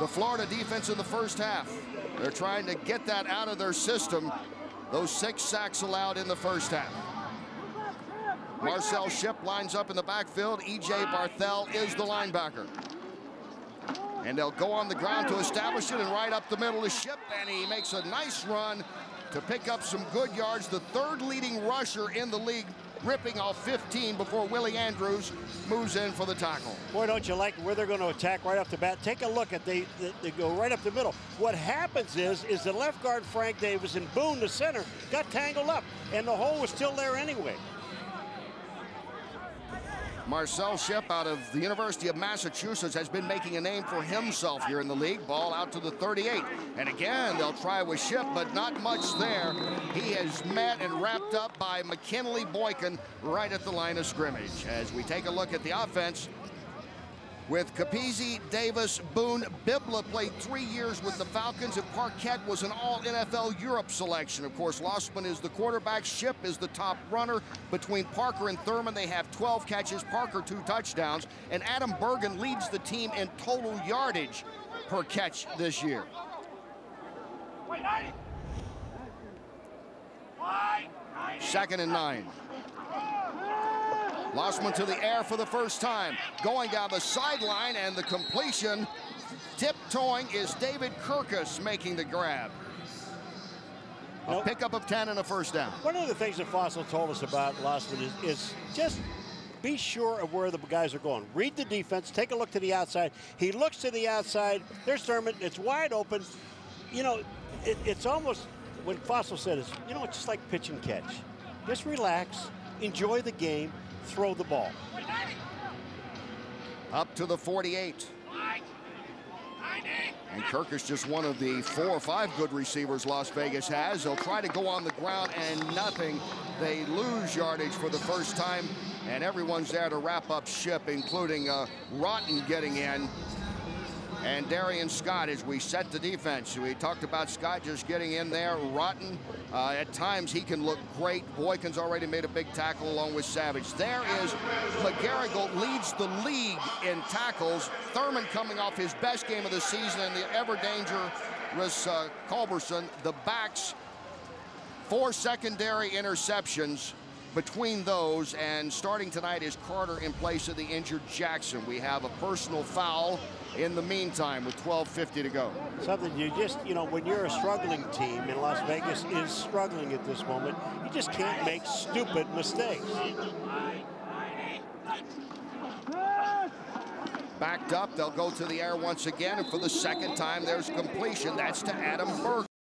the Florida defense in the first half. They're trying to get that out of their system. Those six sacks allowed in the first half. Marcel Shipp lines up in the backfield. E.J. Barthel is the linebacker. And they'll go on the ground to establish it and right up the middle to Shipp, And he makes a nice run to pick up some good yards. The third leading rusher in the league ripping off 15 before Willie Andrews moves in for the tackle. Boy, don't you like where they're going to attack right off the bat? Take a look at they, they, they go right up the middle. What happens is is the left guard Frank Davis and Boone the center got tangled up, and the hole was still there anyway. Marcel Shipp out of the University of Massachusetts has been making a name for himself here in the league. Ball out to the 38. And again, they'll try with Shipp, but not much there. He is met and wrapped up by McKinley Boykin right at the line of scrimmage. As we take a look at the offense, with Capizzi, Davis, Boone. Bibla played three years with the Falcons, and Parkett was an all-NFL Europe selection. Of course, Losman is the quarterback. Shipp is the top runner. Between Parker and Thurman, they have 12 catches. Parker, two touchdowns. And Adam Bergen leads the team in total yardage per catch this year. Second and nine. Losman to the air for the first time. Going down the sideline and the completion. Tiptoeing is David Kircus making the grab. A nope. pickup of 10 and a first down. One of the things that Fassel told us about Losman is, is just be sure of where the guys are going. Read the defense. Take a look to the outside. He looks to the outside. There's Thurman. It's wide open. You know, it, it's almost, when Fassel said is, you know, it's just like pitch and catch. Just relax. Enjoy the game throw the ball. Up to the 48. And Kircus just one of the four or five good receivers Las Vegas has. They'll try to go on the ground and nothing. They lose yardage for the first time, and everyone's there to wrap up Shipp, including uh, Rotten getting in and Darian Scott as we set the defense. We talked about Scott just getting in there, rotten. Uh, at times he can look great. Boykin's already made a big tackle along with Savage. There is McGarrigle leads the league in tackles. Thurman coming off his best game of the season and the ever dangerous uh, Culberson. The backs, four secondary interceptions between those and starting tonight is Carter in place of the injured Jackson. We have a personal foul in the meantime with 12.50 to go. Something you just, you know, when you're a struggling team and Las Vegas is struggling at this moment, you just can't make stupid mistakes. Backed up, they'll go to the air once again, and for the second time, there's completion. That's to Adam Berg.